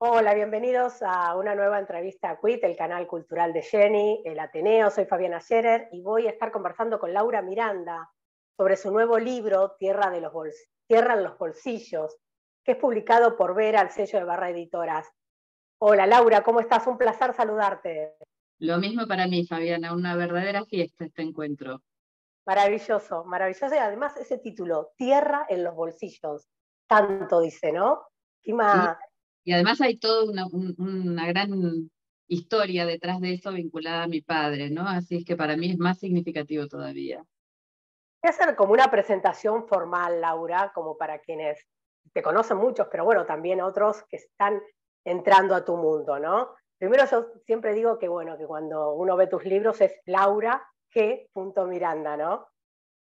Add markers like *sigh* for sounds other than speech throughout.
Hola, bienvenidos a una nueva entrevista a Quit, el canal cultural de Jenny, el Ateneo. Soy Fabiana Scherer y voy a estar conversando con Laura Miranda sobre su nuevo libro, Tierra, de los Tierra en los Bolsillos, que es publicado por Vera, al sello de Barra Editoras. Hola Laura, ¿cómo estás? Un placer saludarte. Lo mismo para mí, Fabiana, una verdadera fiesta este encuentro. Maravilloso, maravilloso. Y además ese título, Tierra en los Bolsillos, tanto dice, ¿no? Y además hay toda una, gran historia detrás de eso vinculada a mi padre, ¿no? Así es que para mí es más significativo todavía. Voy a hacer como una presentación formal, Laura, como para quienes te conocen muchos, pero bueno, también otros que están entrando a tu mundo, ¿no? Primero yo siempre digo que bueno, que cuando uno ve tus libros es Laura G. Miranda, ¿no?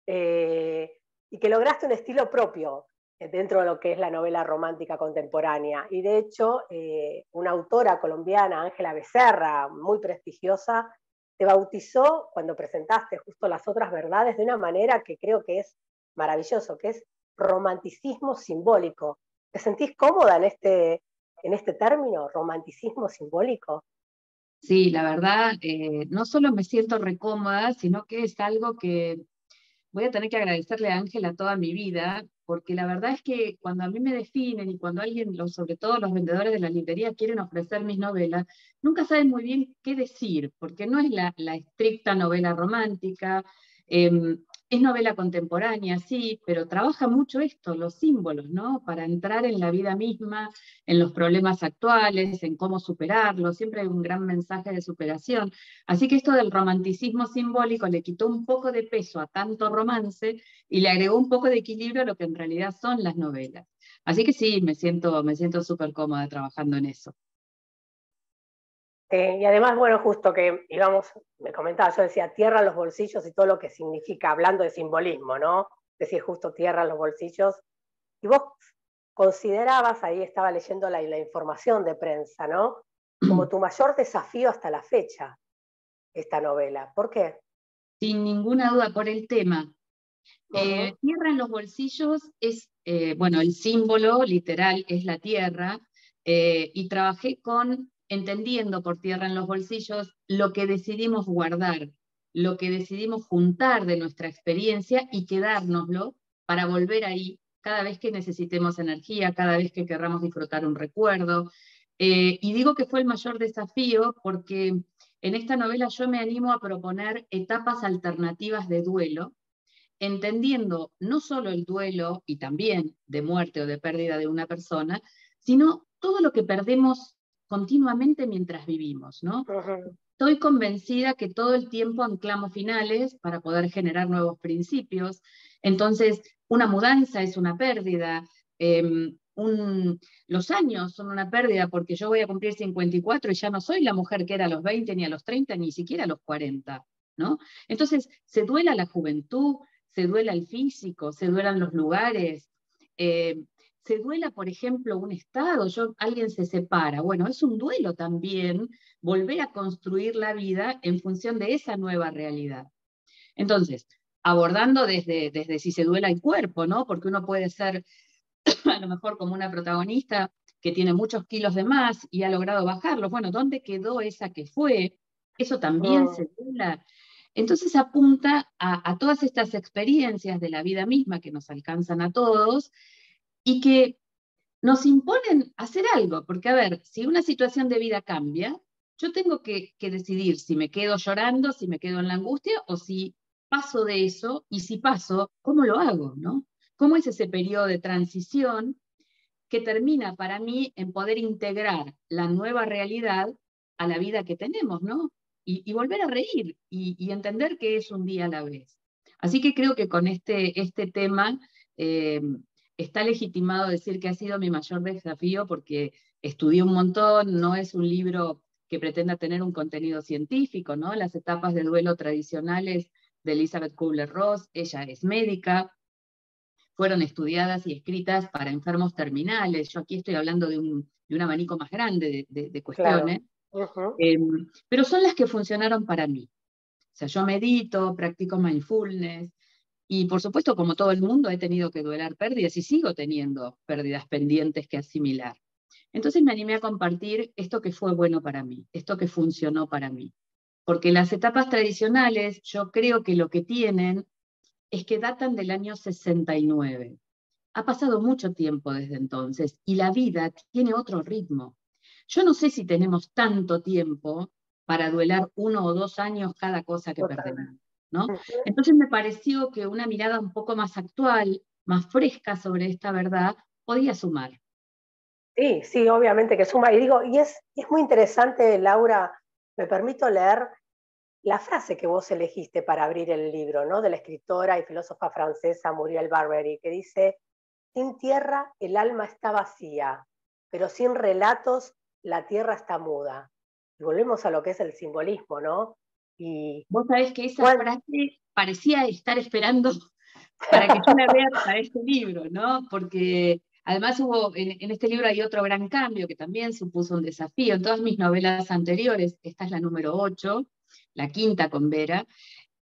Eh, y que lograste un estilo propio, dentro de lo que es la novela romántica contemporánea. Y de hecho, eh, una autora colombiana, Ángela Becerra, muy prestigiosa, te bautizó cuando presentaste justo las otras verdades de una manera que creo que es maravilloso, que es romanticismo simbólico. ¿Te sentís cómoda en este, en este término, romanticismo simbólico? Sí, la verdad, eh, no solo me siento recómoda, sino que es algo que voy a tener que agradecerle a Ángela toda mi vida, porque la verdad es que cuando a mí me definen y cuando alguien, sobre todo los vendedores de la librería, quieren ofrecer mis novelas, nunca saben muy bien qué decir, porque no es la, estricta novela romántica, em, es novela contemporánea, sí, pero trabaja mucho esto, los símbolos, ¿no? Para entrar en la vida misma, en los problemas actuales, en cómo superarlos, siempre hay un gran mensaje de superación. Así que esto del romanticismo simbólico le quitó un poco de peso a tanto romance y le agregó un poco de equilibrio a lo que en realidad son las novelas. Así que sí, me siento me siento súper cómoda trabajando en eso. Eh, y además, bueno, justo que íbamos, me comentaba, yo decía tierra en los bolsillos y todo lo que significa, hablando de simbolismo, ¿no? Decir justo tierra en los bolsillos. Y vos considerabas, ahí estaba leyendo la, la información de prensa, ¿no? Como *clears throat* tu mayor desafío hasta la fecha, esta novela. ¿Por qué? Sin ninguna duda, por el tema. Eh, tierra en los bolsillos es, eh, bueno, el símbolo literal es la tierra, y trabajé con entendiendo por tierra en los bolsillos lo que decidimos guardar, lo que decidimos juntar de nuestra experiencia y quedárnoslo para volver ahí cada vez que necesitemos energía, cada vez que querramos disfrutar un recuerdo. Eh, y digo que fue el mayor desafío porque en esta novela yo me animo a proponer etapas alternativas de duelo, entendiendo no solo el duelo y también de muerte o de pérdida de una persona, sino todo lo que perdemos continuamente mientras vivimos, ¿no? Estoy convencida que todo el tiempo anclamos finales para poder generar nuevos principios. Entonces, una mudanza es una pérdida. Em, los años son una pérdida porque yo voy a cumplir 54 y ya no soy la mujer que era a los 20, ni a los 30, ni siquiera a los 40, ¿no? Entonces, se duela la juventud, se duela el físico, se duelan los lugares, eh, se duela, por ejemplo, un Estado, yo, alguien se separa. Bueno, es un duelo también volver a construir la vida en función de esa nueva realidad. Entonces, abordando desde, desde si se duela el cuerpo, ¿no? Porque uno puede ser *coughs* a lo mejor como una protagonista que tiene muchos kilos de más y ha logrado bajarlos. Bueno, ¿dónde quedó esa que fue? Eso también se duela. Entonces apunta a, a, todas estas experiencias de la vida misma que nos alcanzan a todos y que nos imponen hacer algo, porque a ver, si una situación de vida cambia, yo tengo que, decidir si me quedo llorando, si me quedo en la angustia o si paso de eso y si paso, ¿cómo lo hago? ¿no? ¿Cómo es ese periodo de transición que termina para mí en poder integrar la nueva realidad a la vida que tenemos, ¿no? Y, volver a reír y, entender que es un día a la vez. Así que creo que con este, este tema eh, está legitimado decir que ha sido mi mayor desafío porque estudié un montón, no es un libro que pretenda tener un contenido científico, ¿no? Las etapas de duelo tradicionales de Elizabeth Kubler-Ross, ella es médica, fueron estudiadas y escritas para enfermos terminales. Yo aquí estoy hablando de un, abanico más grande de, cuestiones, em, pero son las que funcionaron para mí. O sea, yo medito, practico mindfulness, y por supuesto, como todo el mundo, he tenido que duelar pérdidas y sigo teniendo pérdidas pendientes que asimilar. Entonces me animé a compartir esto que fue bueno para mí, esto que funcionó para mí. Porque las etapas tradicionales yo creo que lo que tienen es que datan del año 69. Ha pasado mucho tiempo desde entonces y la vida tiene otro ritmo. Yo no sé si tenemos tanto tiempo para duelar uno o dos años cada cosa que perdemos. ¿No? Entonces me pareció que una mirada un poco más actual, más fresca sobre esta verdad, podía sumar. Sí, sí, obviamente que suma. Y digo, y es, es muy interesante, Laura, me permito leer la frase que vos elegiste para abrir el libro, ¿no? De la escritora y filósofa francesa Muriel Barbery, que dice, sin tierra el alma está vacía, pero sin relatos la tierra está muda. Y volvemos a lo que es el simbolismo, ¿no? Vos sabés que esa frase parecía estar esperando *laughs* para que yo la vea para este libro, ¿no? Porque además hubo, en, en, este libro hay otro gran cambio que también supuso un desafío. En todas mis novelas anteriores, esta es la número 8, la quinta con Vera,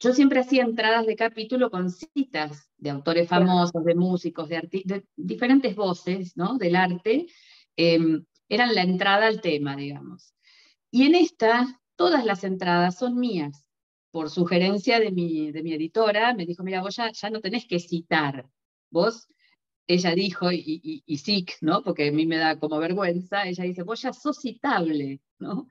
yo siempre hacía entradas de capítulo con citas de autores famosos, de músicos, de, de diferentes voces ¿no? del arte, em, eran la entrada al tema, digamos. Y en esta, todas las entradas son mías. Por sugerencia de mi, de mi editora, me dijo, mira, vos ya, ya no tenés que citar. Vos ella dijo, y, y, sí, ¿no? Porque a mí me da como vergüenza, ella dice, vos ya sos citable, ¿no?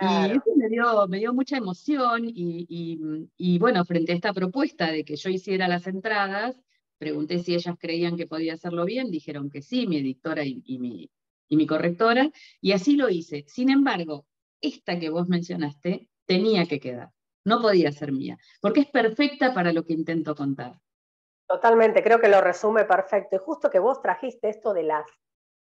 Y eso me dio, me dio mucha emoción y, bueno, frente a esta propuesta de que yo hiciera las entradas, pregunté si ellas creían que podía hacerlo bien, dijeron que sí, mi editora y, mi, y mi correctora, y así lo hice. Sin embargo, esta que vos mencionaste tenía que quedar, no podía ser mía, porque es perfecta para lo que intento contar. Totalmente, creo que lo resume perfecto. Y justo que vos trajiste esto de las,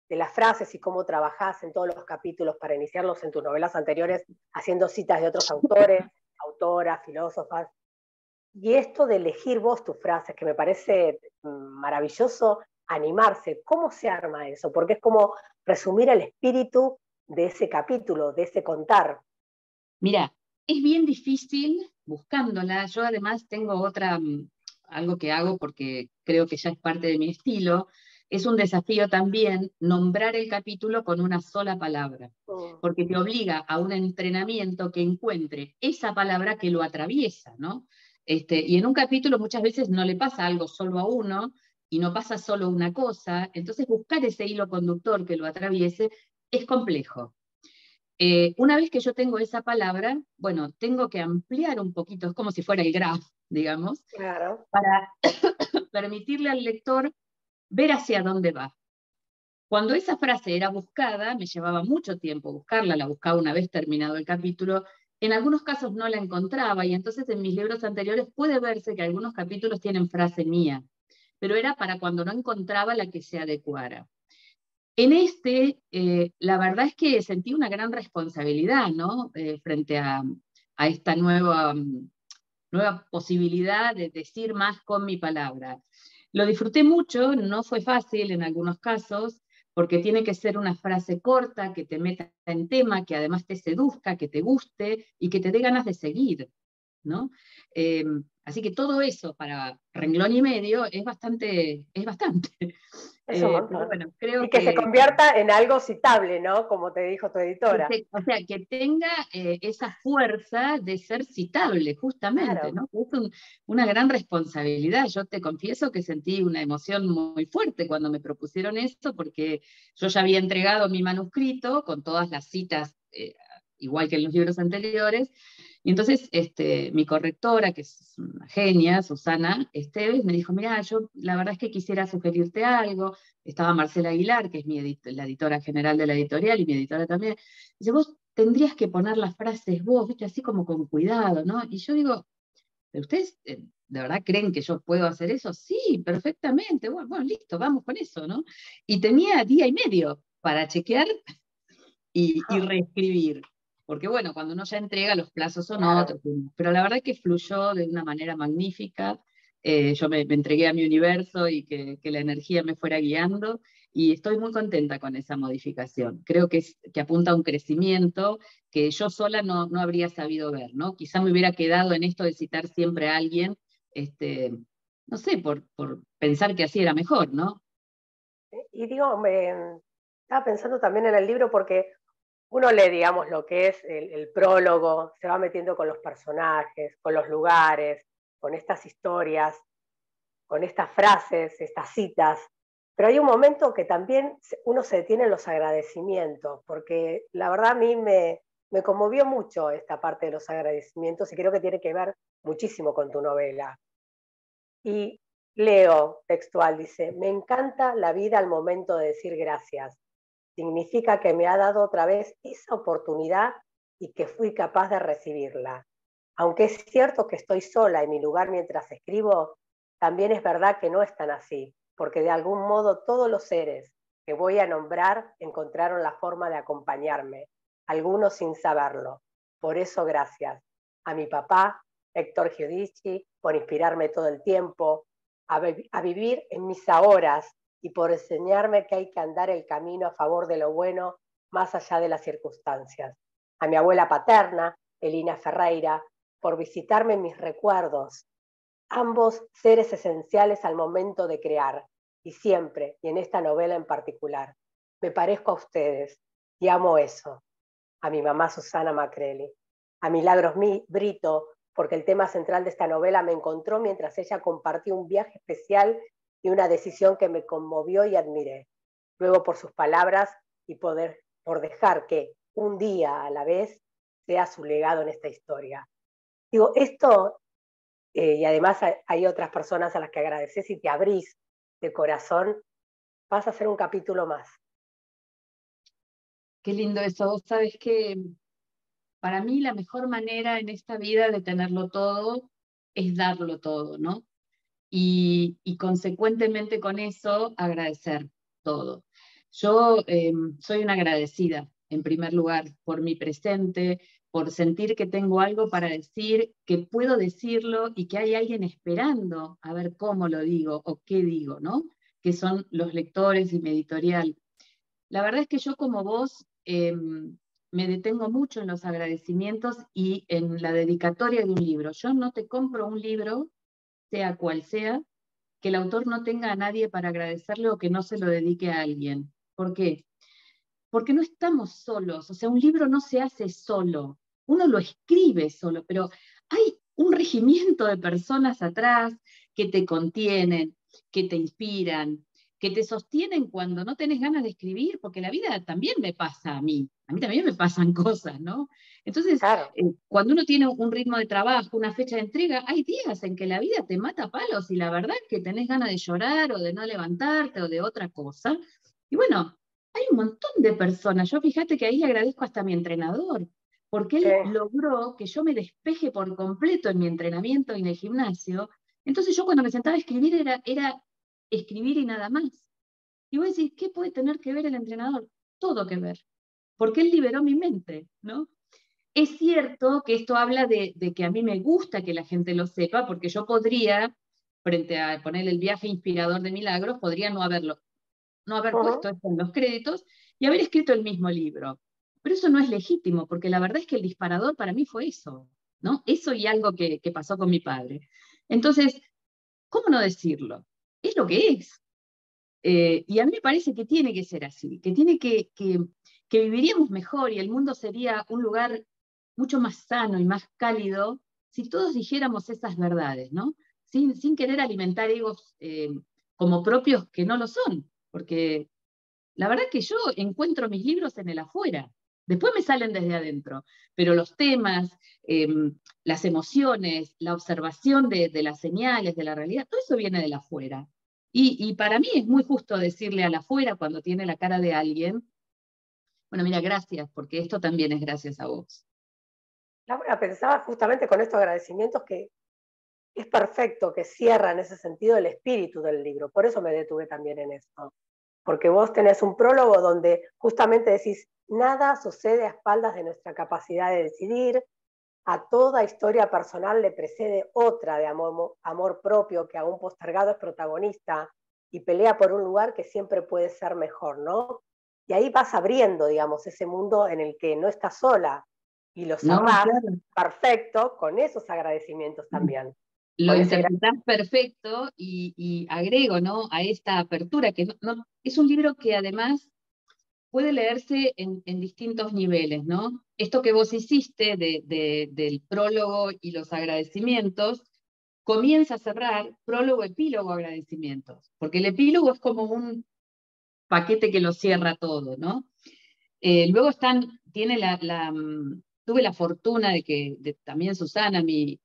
de las frases y cómo trabajás en todos los capítulos para iniciarlos en tus novelas anteriores, haciendo citas de otros autores, *laughs* autoras, filósofas. Y esto de elegir vos tus frases, que me parece mm, maravilloso animarse. ¿Cómo se arma eso? Porque es como resumir el espíritu de ese capítulo, de ese contar. Mira, es bien difícil buscándola. Yo además tengo otra, mm, algo que hago porque creo que ya es parte de mi estilo, es un desafío también nombrar el capítulo con una sola palabra, oh. porque te obliga a un entrenamiento que encuentre esa palabra que lo atraviesa, ¿no? Este, y en un capítulo muchas veces no le pasa algo solo a uno y no pasa solo una cosa, entonces buscar ese hilo conductor que lo atraviese es complejo. Eh, una vez que yo tengo esa palabra, bueno, tengo que ampliar un poquito, es como si fuera el graph, digamos, para *coughs* permitirle al lector ver hacia dónde va. Cuando esa frase era buscada, me llevaba mucho tiempo buscarla, la buscaba una vez terminado el capítulo, en algunos casos no la encontraba y entonces en mis libros anteriores puede verse que algunos capítulos tienen frase mía, pero era para cuando no encontraba la que se adecuara. En este, eh, la verdad es que sentí una gran responsabilidad ¿no? Eh, frente a, esta nueva mm, nueva posibilidad de decir más con mi palabra. Lo disfruté mucho, no fue fácil en algunos casos, porque tiene que ser una frase corta, que te meta en tema, que además te seduzca, que te guste y que te dé ganas de seguir. ¿No? Em, así que todo eso para renglón y medio es bastante, es bastante. *laughs* Eh, creo y que, se convierta en algo citable, ¿no? Como te dijo tu editora. o sea, que tenga eh, esa fuerza de ser citable, justamente, ¿no? Es una gran responsabilidad. Yo te confieso que sentí una emoción muy fuerte cuando me propusieron esto, porque yo ya había entregado mi manuscrito con todas las citas, eh, igual que en los libros anteriores, y entonces este, mi correctora, que es una genia, Susana Esteves, me dijo, mira, yo la verdad es que quisiera sugerirte algo. Estaba Marcela Aguilar, que es mi la editora general de la editorial y mi editora también. Dice, vos tendrías que poner las frases vos, viste, así como con cuidado, ¿no? Y yo digo, ¿ustedes eh, de verdad creen que yo puedo hacer eso? Sí, perfectamente. Bueno, bueno, listo, vamos con eso, ¿no? Y tenía día y medio para chequear y, y reescribir porque bueno, cuando uno ya entrega los plazos son otros, pero la verdad es que fluyó de una manera magnífica, eh, yo me, entregué a mi universo y que, la energía me fuera guiando y estoy muy contenta con esa modificación. Creo que, que apunta a un crecimiento que yo sola no, no habría sabido ver, ¿no? Quizá me hubiera quedado en esto de citar siempre a alguien, este, no sé, por, por pensar que así era mejor, ¿no? Y digo, me, Estaba pensando también en el libro porque uno lee, digamos, lo que es el, prólogo, se va metiendo con los personajes, con los lugares, con estas historias, con estas frases, estas citas, pero hay un momento que también uno se detiene en los agradecimientos, porque la verdad a mí me, me conmovió mucho esta parte de los agradecimientos y creo que tiene que ver muchísimo con tu novela. Y leo textual, dice, me encanta la vida al momento de decir gracias significa que me ha dado otra vez esa oportunidad y que fui capaz de recibirla. Aunque es cierto que estoy sola en mi lugar mientras escribo, también es verdad que no es tan así, porque de algún modo todos los seres que voy a nombrar encontraron la forma de acompañarme, algunos sin saberlo. Por eso gracias a mi papá, Héctor Giudici, por inspirarme todo el tiempo, a, a vivir en mis ahora, y por enseñarme que hay que andar el camino a favor de lo bueno más allá de las circunstancias. A mi abuela paterna, Elina Ferreira, por visitarme en mis recuerdos, ambos seres esenciales al momento de crear, y siempre, y en esta novela en particular. Me parezco a ustedes y amo eso. A mi mamá Susana Macrelli, a Milagros Brito, porque el tema central de esta novela me encontró mientras ella compartió un viaje especial y una decisión que me conmovió y admiré. Luego por sus palabras y poder, por dejar que un día a la vez sea su legado en esta historia. Digo, esto, eh, y además hay, otras personas a las que agradeces y te abrís de corazón, vas a hacer un capítulo más. Qué lindo eso. Sabes que para mí la mejor manera en esta vida de tenerlo todo es darlo todo, ¿no? Y, consecuentemente con eso agradecer todo. Yo eh, soy una agradecida, en primer lugar, por mi presente, por sentir que tengo algo para decir, que puedo decirlo y que hay alguien esperando a ver cómo lo digo o qué digo, ¿no? Que son los lectores y mi editorial. La verdad es que yo como vos em, me detengo mucho en los agradecimientos y en la dedicatoria de un libro. Yo no te compro un libro sea cual sea, que el autor no tenga a nadie para agradecerle o que no se lo dedique a alguien. ¿Por qué? Porque no estamos solos, o sea, un libro no se hace solo, uno lo escribe solo, pero hay un regimiento de personas atrás que te contienen, que te inspiran, que te sostienen cuando no tenés ganas de escribir, porque la vida también me pasa a mí, a mí también me pasan *laughs* cosas, ¿no? Entonces, eh, cuando uno tiene un ritmo de trabajo, una fecha de entrega, hay días en que la vida te mata palos y la verdad es que tenés ganas de llorar o de no levantarte o de otra cosa. Y bueno, hay un montón de personas, yo fíjate que ahí agradezco hasta a mi entrenador, porque él logró que yo me despeje por completo en mi entrenamiento y en el gimnasio. Entonces yo cuando me sentaba a escribir era, era escribir y nada más. Y vos decís, ¿qué puede tener que ver el entrenador? Todo que ver, porque él liberó mi mente, ¿no? Es cierto que esto habla de, que a mí me gusta que la gente lo sepa, porque yo podría, frente a poner el viaje inspirador de milagros, podría no haberlo, no haber puesto esto en los créditos y haber escrito el mismo libro. Pero eso no es legítimo, porque la verdad es que el disparador para mí fue eso, ¿no? Eso y algo que, que pasó con mi padre. Entonces, ¿cómo no decirlo? es lo que es. Eh, y a mí me parece que tiene que ser así, que tiene que, que, viviríamos mejor y el mundo sería un lugar mucho más sano y más cálido si todos dijéramos esas verdades, ¿no? Sin, sin querer alimentar egos eh, como propios que no lo son, porque la verdad que yo encuentro mis libros en el afuera, después me salen desde adentro, pero los temas, em, las emociones, la observación de, las señales, de la realidad, todo eso viene del afuera. Y, para mí es muy justo decirle al afuera cuando tiene la cara de alguien, bueno, mira, gracias, porque esto también es gracias a vos. Laura, pensaba justamente con estos agradecimientos que es perfecto, que cierra en ese sentido el espíritu del libro. Por eso me detuve también en esto. Porque vos tenés un prólogo donde justamente decís, nada sucede a espaldas de nuestra capacidad de decidir, a toda historia personal le precede otra de amor, amor propio que aún postergado es protagonista y pelea por un lugar que siempre puede ser mejor, ¿no? Y ahí vas abriendo, digamos, ese mundo en el que no estás sola y lo cerrás perfecto con esos agradecimientos mm. también. Lo interpretás perfecto y, agrego, ¿no? A esta apertura, que no, es un libro que además puede leerse en, distintos niveles, ¿no? Esto que vos hiciste del prólogo y los agradecimientos, comienza a cerrar prólogo, epílogo, agradecimientos, porque el epílogo es como un paquete que lo cierra todo, ¿no? Eh, luego están, tiene la, mm, tuve la fortuna de que también Susana, mi,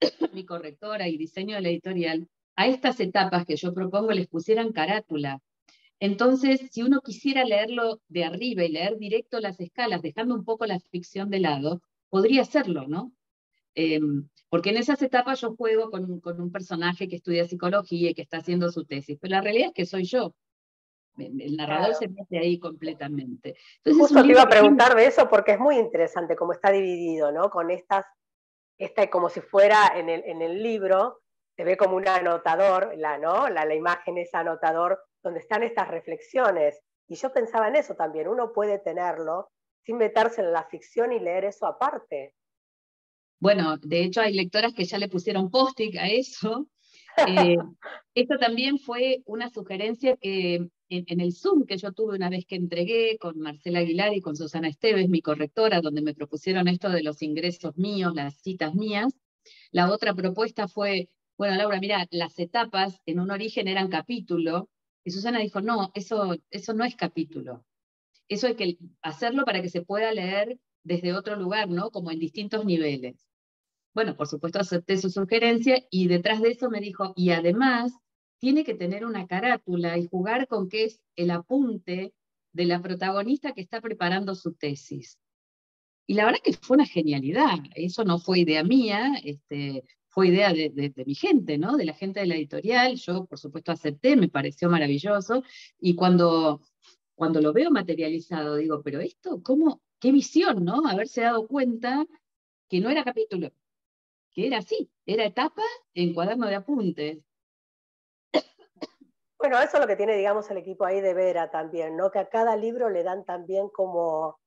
*coughs* mi correctora y diseño de la editorial, a estas etapas que yo propongo les pusieran carátula. Entonces, si uno quisiera leerlo de arriba y leer directo las escalas, dejando un poco la ficción de lado, podría hacerlo, ¿no? Em, porque en esas etapas yo juego con, con, un personaje que estudia psicología y que está haciendo su tesis, pero la realidad es que soy yo. El narrador se mete ahí completamente. Entonces, Justo te iba a preguntar de eso porque es muy interesante cómo está dividido, ¿no? Con estas, esta como si fuera en el, en el libro, se ve como un anotador, la, ¿no? La, la imagen es anotador donde están estas reflexiones. Y yo pensaba en eso también, uno puede tenerlo sin meterse en la ficción y leer eso aparte. Bueno, de hecho hay lectoras que ya le pusieron post-it a eso. *laughs* Eh, esto también fue una sugerencia que en, el Zoom que yo tuve una vez que entregué con Marcela Aguilar y con Susana Esteves, mi correctora, donde me propusieron esto de los ingresos míos, las citas mías. La otra propuesta fue, bueno, Laura, mira, las etapas en un origen eran capítulo, y Susana dijo, no, eso, eso no es capítulo. Eso hay que hacerlo para que se pueda leer desde otro lugar, ¿no? Como en distintos niveles. Bueno, por supuesto acepté su sugerencia y detrás de eso me dijo, y además tiene que tener una carátula y jugar con qué es el apunte de la protagonista que está preparando su tesis. Y la verdad que fue una genialidad, eso no fue idea mía, este, fue idea de, mi gente, ¿no? De la gente de la editorial, yo por supuesto acepté, me pareció maravilloso, y cuando, cuando lo veo materializado digo, pero esto, ¿cómo? Qué visión, ¿no? Haberse dado cuenta que no era capítulo, que era así, era etapa en cuaderno de apuntes. Bueno, eso es lo que tiene, digamos, el equipo ahí de Vera también, ¿no? Que a cada libro le dan también como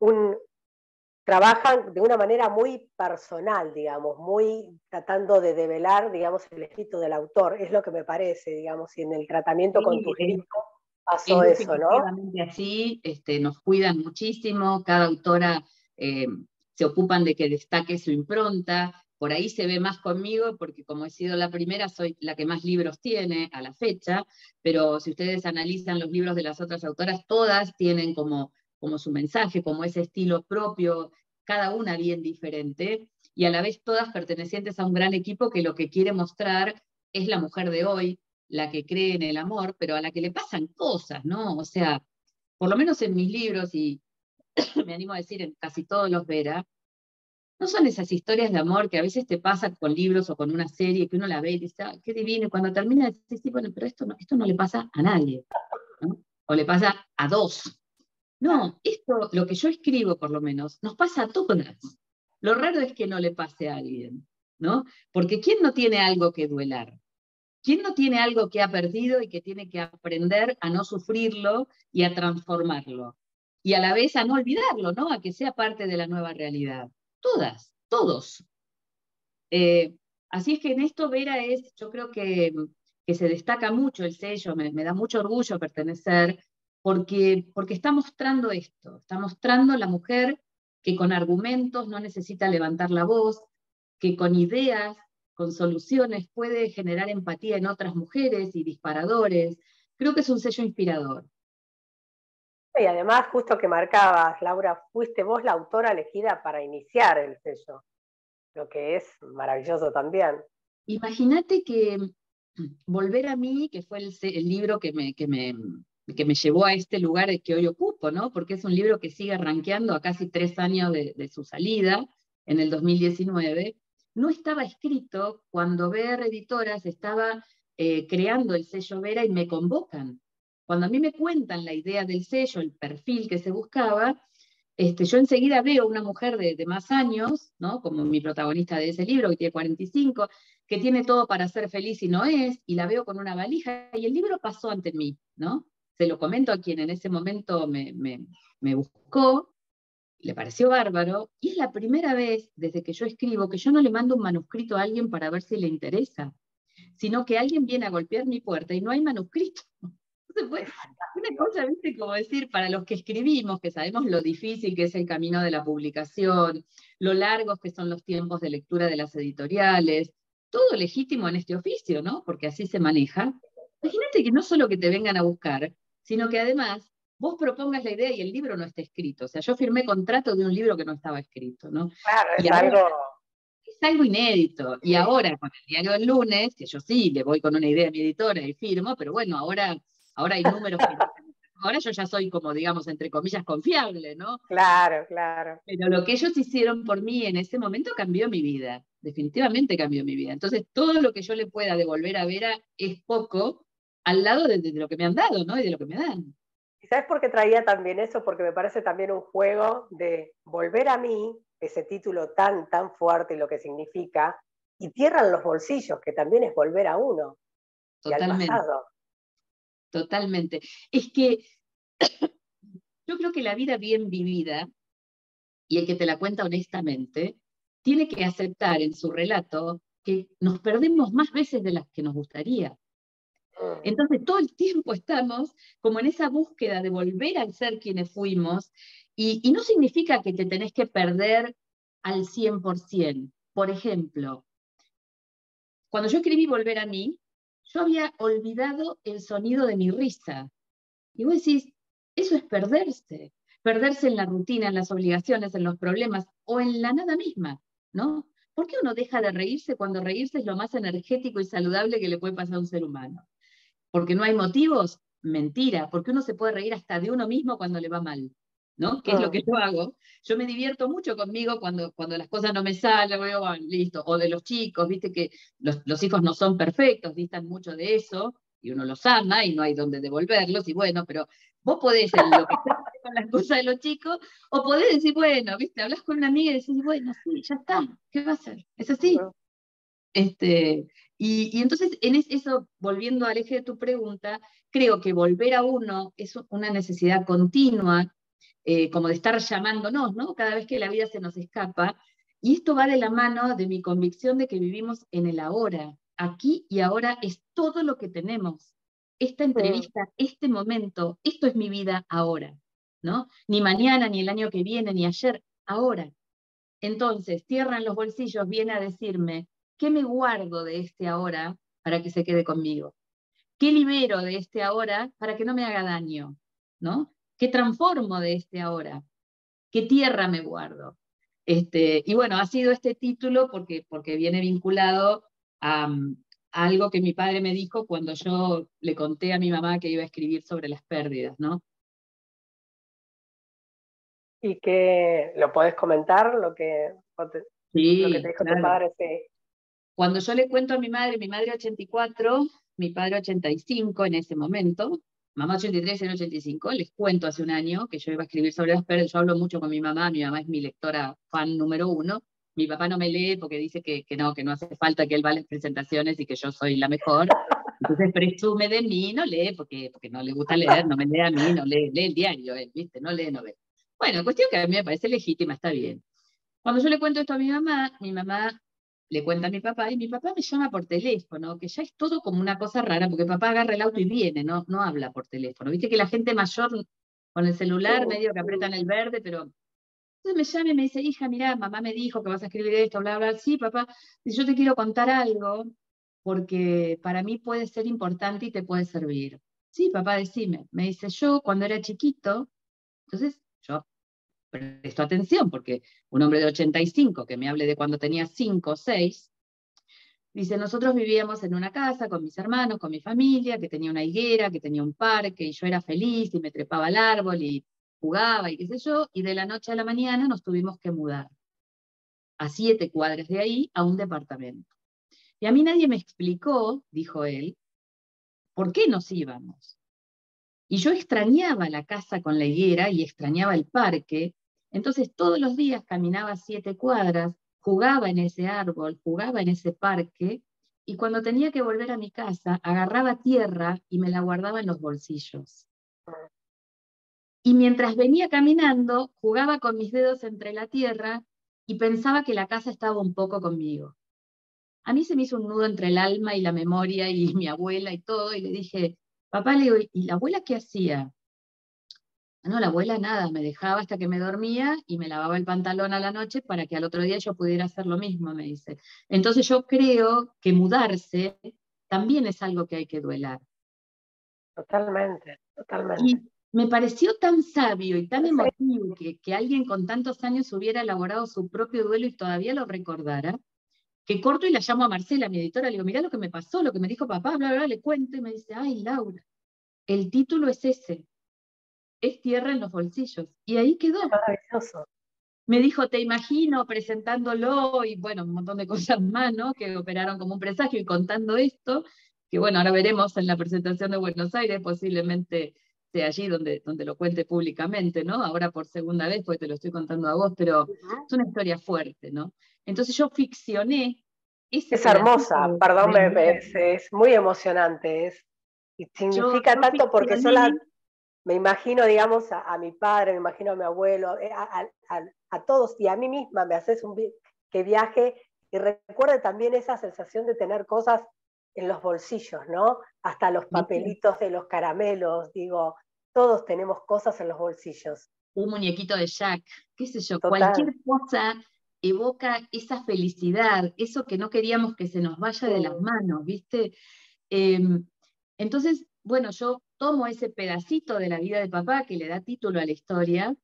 un... Trabajan de una manera muy personal, digamos, muy tratando de develar, digamos, el escrito del autor. Es lo que me parece, digamos, y en el tratamiento con tu hijo pasó eso, ¿no? Así, este, nos cuidan muchísimo, cada autora eh, se ocupan de que destaque su impronta, por ahí se ve más conmigo, porque como he sido la primera, soy la que más libros tiene a la fecha, pero si ustedes analizan los libros de las otras autoras, todas tienen como, como su mensaje, como ese estilo propio, cada una bien diferente, y a la vez todas pertenecientes a un gran equipo que lo que quiere mostrar es la mujer de hoy, la que cree en el amor, pero a la que le pasan cosas, ¿no? O sea, por lo menos en mis libros, y *coughs* me animo a decir en casi todos los Vera, no son esas historias de amor que a veces te pasa con libros o con una serie que uno la ve y dice, qué divino, y cuando termina dices, sí, bueno, pero esto no, esto no le pasa a nadie, o le pasa a dos. No, esto, lo que yo escribo por lo menos, nos pasa a todas. Lo raro es que no le pase a alguien, ¿no? Porque ¿quién no tiene algo que duelar? ¿Quién no tiene algo que ha perdido y que tiene que aprender a no sufrirlo y a transformarlo? Y a la vez a no olvidarlo, ¿no? A que sea parte de la nueva realidad todas, todos. Eh, así es que en esto Vera es, yo creo que, que se destaca mucho el sello, me, da mucho orgullo pertenecer, porque, porque está mostrando esto, está mostrando la mujer que con argumentos no necesita levantar la voz, que con ideas, con soluciones puede generar empatía en otras mujeres y disparadores. Creo que es un sello inspirador. Y además, justo que marcabas, Laura, fuiste vos la autora elegida para iniciar el sello, lo que es maravilloso también. Imagínate que mm, Volver a mí, que fue el, libro que me, que, me, que me llevó a este lugar que hoy ocupo, ¿no? porque es un libro que sigue rankeando a casi tres años de, su salida, en el 2019, no estaba escrito cuando Ver Editoras estaba eh, creando el sello Vera y me convocan cuando a mí me cuentan la idea del sello, el perfil que se buscaba, este, yo enseguida veo una mujer de, más años, ¿no? como mi protagonista de ese libro, que tiene 45, que tiene todo para ser feliz y no es, y la veo con una valija, y el libro pasó ante mí, ¿no? Se lo comento a quien en ese momento me, me, me buscó, le pareció bárbaro, y es la primera vez desde que yo escribo que yo no le mando un manuscrito a alguien para ver si le interesa, sino que alguien viene a golpear mi puerta y no hay manuscrito. Una cosa, viste, como decir, para los que escribimos, que sabemos lo difícil que es el camino de la publicación, lo largos que son los tiempos de lectura de las editoriales, todo legítimo en este oficio, ¿no? Porque así se maneja. Imagínate que no solo que te vengan a buscar, sino que además vos propongas la idea y el libro no esté escrito. O sea, yo firmé contrato de un libro que no estaba escrito, ¿no? Claro, es algo... Es algo inédito. Y ahora, con el diario del lunes, que yo sí le voy con una idea a mi editora y firmo, pero bueno, ahora, ahora hay números que ahora yo ya soy como, digamos, entre comillas, confiable, ¿no? Claro, claro. Pero lo que ellos hicieron por mí en ese momento cambió mi vida, definitivamente cambió mi vida. Entonces, todo lo que yo le pueda devolver a Vera es poco al lado de, lo que me han dado, ¿no? Y de lo que me dan. ¿Y sabes por qué traía también eso? Porque me parece también un juego de volver a mí, ese título tan, tan fuerte y lo que significa, y tierran los bolsillos, que también es volver a uno. Totalmente. Y al pasado. Totalmente. Es que *coughs* yo creo que la vida bien vivida, y el que te la cuenta honestamente, tiene que aceptar en su relato que nos perdemos más veces de las que nos gustaría. Ah. Entonces todo el tiempo estamos como en esa búsqueda de volver a ser quienes fuimos y, y no significa que te tenés que perder al 100%. Por ejemplo, cuando yo escribí Volver a mí, yo había olvidado el sonido de mi risa. Y vos decís, eso es perderse, perderse en la rutina, en las obligaciones, en los problemas o en la nada misma, ¿no? ¿Por qué uno deja de reírse cuando reírse es lo más energético y saludable que le puede pasar a un ser humano? ¿Porque no hay motivos? Mentira, porque uno se puede reír hasta de uno mismo cuando le va mal. ¿No? Que es lo ah. que yo hago. Yo me divierto mucho conmigo cuando, cuando las cosas no me salen, listo. O de los chicos, viste que los, los, hijos no son perfectos, distan mucho de eso, y uno los ama y no hay donde devolverlos, y bueno, pero vos podés lo que *laughs* con las cosas de los chicos, o podés decir, bueno, viste, hablas con una amiga y decís, bueno, sí, ya está, ¿qué va a hacer? Es así. Este, y, y, entonces, en eso, volviendo al eje de tu pregunta, creo que volver a uno es una necesidad continua eh, como de estar llamándonos, ¿no? Cada vez que la vida se nos escapa. Y esto va de la mano de mi convicción de que vivimos en el ahora. Aquí y ahora es todo lo que tenemos. Esta entrevista, este momento, esto es mi vida ahora, ¿no? Ni mañana, ni el año que viene, ni ayer, ahora. Entonces, tierra en los bolsillos viene a decirme, ¿qué me guardo de este ahora para que se quede conmigo? ¿Qué libero de este ahora para que no me haga daño? ¿no? ¿Qué transformo de este ahora? ¿Qué tierra me guardo? Este, y bueno, ha sido este título porque, porque viene vinculado a, algo que mi padre me dijo cuando yo le conté a mi mamá que iba a escribir sobre las pérdidas, ¿no? ¿Y que lo podés comentar? Lo que, sí, lo que te dijo tu padre. Cuando yo le cuento a mi madre, mi madre 84, mi padre 85 en ese momento, Mamá 83 en 85, les cuento hace un año que yo iba a escribir sobre pérdidas, yo hablo mucho con mi mamá, mi mamá es mi lectora fan número uno, mi papá no me lee porque dice que, que no, que no hace falta que él va a las presentaciones y que yo soy la mejor, entonces presume de mí, no lee porque, porque no le gusta leer, no me lee a mí, no lee, lee el diario, él, ¿viste? No lee ve. Bueno, cuestión que a mí me parece legítima, está bien. Cuando yo le cuento esto a mi mamá, mi mamá le cuenta a mi papá y mi papá me llama por teléfono, que ya es todo como una cosa rara, porque papá agarra el auto y viene, no, no habla por teléfono. Viste que la gente mayor con el celular medio que apretan el verde, pero... Entonces me llama y me dice, hija, mira, mamá me dijo que vas a escribir esto, bla, bla, sí, papá, y yo te quiero contar algo, porque para mí puede ser importante y te puede servir. Sí, papá, decime. Me dice, yo cuando era chiquito, entonces presto atención, porque un hombre de 85 que me hable de cuando tenía 5 o 6, dice, nosotros vivíamos en una casa con mis hermanos, con mi familia, que tenía una higuera, que tenía un parque, y yo era feliz y me trepaba al árbol y jugaba y qué sé yo, y de la noche a la mañana nos tuvimos que mudar a siete cuadras de ahí a un departamento. Y a mí nadie me explicó, dijo él, por qué nos íbamos. Y yo extrañaba la casa con la higuera y extrañaba el parque, entonces todos los días caminaba siete cuadras, jugaba en ese árbol, jugaba en ese parque, y cuando tenía que volver a mi casa, agarraba tierra y me la guardaba en los bolsillos. Y mientras venía caminando, jugaba con mis dedos entre la tierra y pensaba que la casa estaba un poco conmigo. A mí se me hizo un nudo entre el alma y la memoria y mi abuela y todo, y le dije, Papá, le digo, ¿y la abuela qué hacía? No, la abuela nada, me dejaba hasta que me dormía y me lavaba el pantalón a la noche para que al otro día yo pudiera hacer lo mismo, me dice. Entonces yo creo que mudarse también es algo que hay que duelar. Totalmente, totalmente. Y me pareció tan sabio y tan emotivo que, que alguien con tantos años hubiera elaborado su propio duelo y todavía lo recordara, que corto y la llamo a Marcela, mi editora, le digo, mirá lo que me pasó, lo que me dijo papá, bla, bla, bla, le cuento y me dice, ay, Laura, el título es ese, es tierra en los bolsillos. Y ahí quedó. Maravilloso. Me dijo, te imagino presentándolo y bueno, un montón de cosas más, ¿no? Que operaron como un presagio y contando esto, que bueno, ahora veremos en la presentación de Buenos Aires, posiblemente sea allí donde, donde lo cuente públicamente, ¿no? Ahora por segunda vez, porque te lo estoy contando a vos, pero es una historia fuerte, ¿no? Entonces yo ficcioné. es hermosa, perdón, es, muy emocionante, es, y significa tanto porque sola, me imagino, digamos, a, mi padre, me imagino a mi abuelo, eh, a, todos y a mí misma me haces un que viaje y recuerde también esa sensación de tener cosas en los bolsillos, ¿no? Hasta los papelitos de los caramelos, digo, todos tenemos cosas en los bolsillos. Un muñequito de Jack, qué sé yo, cualquier cosa evoca esa felicidad, eso que no queríamos que se nos vaya de las manos, ¿viste? Em, entonces, bueno, yo tomo ese pedacito de la vida de papá que le da título a la historia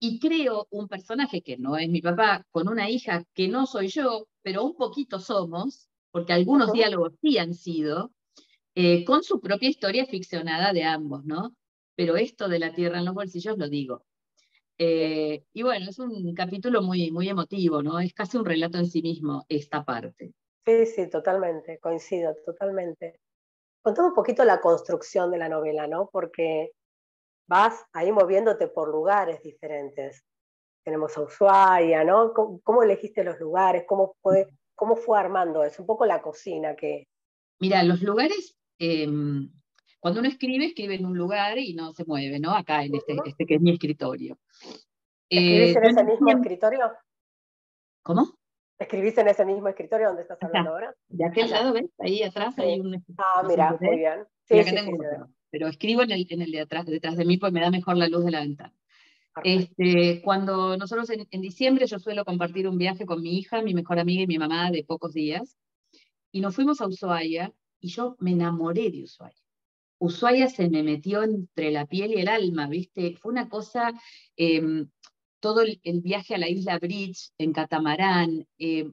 y creo un personaje que no es mi papá, con una hija que no soy yo, pero un poquito somos, porque algunos diálogos sí han sido, eh, con su propia historia ficcionada de ambos, ¿no? Pero esto de la tierra en los bolsillos lo digo. Eh, y bueno, es un capítulo muy, muy emotivo, ¿no? Es casi un relato en sí mismo esta parte. Sí, sí, totalmente, coincido, totalmente. Contame un poquito la construcción de la novela, ¿no? Porque vas ahí moviéndote por lugares diferentes. Tenemos a Ushuaia, ¿no? ¿Cómo, elegiste los lugares? ¿Cómo fue, ¿Cómo fue armando? Es un poco la cocina que... Mira, los lugares, em, cuando uno escribe, escribe en un lugar y no se mueve, ¿no? Acá en este, este que es mi escritorio. ¿Escribís en eh, ese mismo escritorio? ¿Cómo? ¿Escribís en ese mismo escritorio donde estás hablando ahora? De aquel lado, ¿ves? Ahí atrás hay un Ah, mira, muy bien. Sí, sí, pero escribo en el, en el de atrás, detrás de mí, pues me da mejor la luz de la ventana. Este, cuando nosotros en, en, diciembre yo suelo compartir un viaje con mi hija, mi mejor amiga y mi mamá de pocos días, y nos fuimos a Ushuaia y yo me enamoré de Ushuaia. Ushuaia se me metió entre la piel y el alma, ¿viste? Fue una cosa, eh, todo el, viaje a la isla Bridge en catamarán, eh,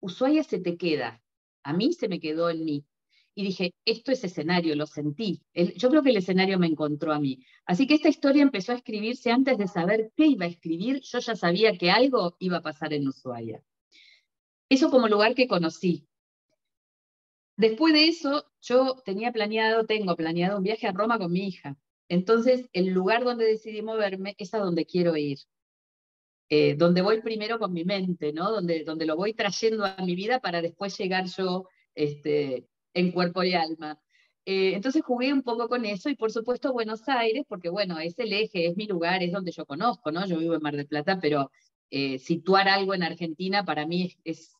Ushuaia se te queda, a mí se me quedó en mí. Y dije, esto es escenario, lo sentí. yo creo que el escenario me encontró a mí. Así que esta historia empezó a escribirse antes de saber qué iba a escribir. Yo ya sabía que algo iba a pasar en Ushuaia. Eso como lugar que conocí. Después de eso, yo tenía planeado, tengo planeado un viaje a Roma con mi hija. Entonces, el lugar donde decidí moverme es a donde quiero ir. Eh, donde voy primero con mi mente, ¿no? Donde, donde lo voy trayendo a mi vida para después llegar yo este, en cuerpo y alma. Eh, entonces jugué un poco con eso y por supuesto Buenos Aires, porque bueno, es el eje, es mi lugar, es donde yo conozco, ¿no? Yo vivo en Mar del Plata, pero eh, situar algo en Argentina para mí es, es,